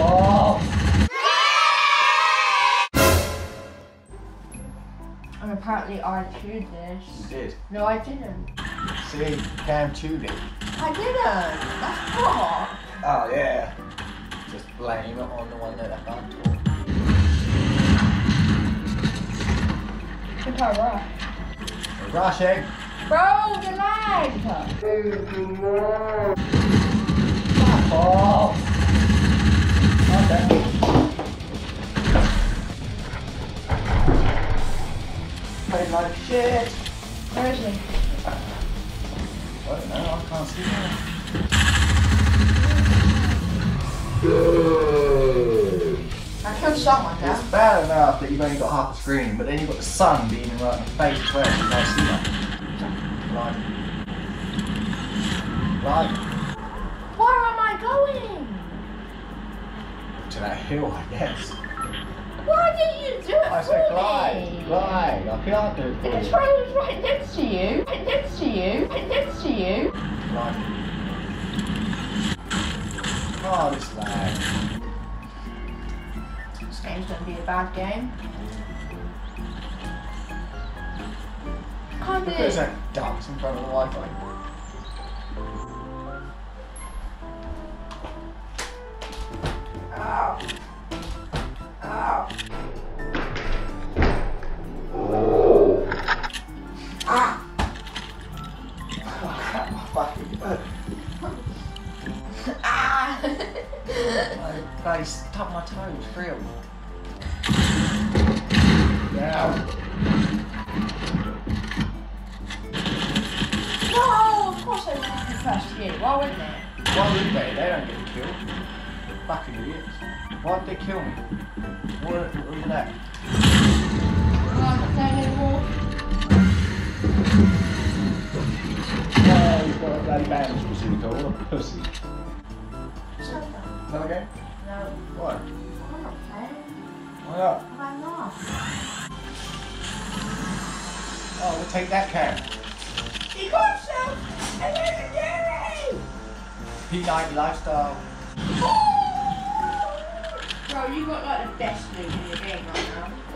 off! And apparently I chewed this. You did. No, I didn't. See, Cam chewed it. I didn't. That's what? Oh yeah. Just blame it on the one that I can't talk. Look how rough. Rushing. Bro, the lag! Playing like shit. Where is he? I don't know, I can't see him. I killed someone, It's bad enough that you've only got half a screen, but then you've got the sun beaming right in the face as well, you can't see that. Right. Right. Where am I going? To that hill, I guess. Why didn't you do it I for said me? Glide. I can't do it The was right next to you. Right next to you. Right next to you. Right. Oh, this lag. This game's gonna be a bad game. Can't do Look at that ducks in front of the Wi-Fi. Ow. Ow. Ah. My face, tap my toes, real. Now. no, of course I went to first year. Why wouldn't they? Why would they? They don't get killed. Fucking idiots. Why'd they kill me? What, what was that? A bloody. What a pussy. Up. Another game? No, What? I'm not playing. Why not? I'm not. Oh, we'll take that can. He got some! A legendary! P90 lifestyle. Bro, you got like the best loot in your game right now.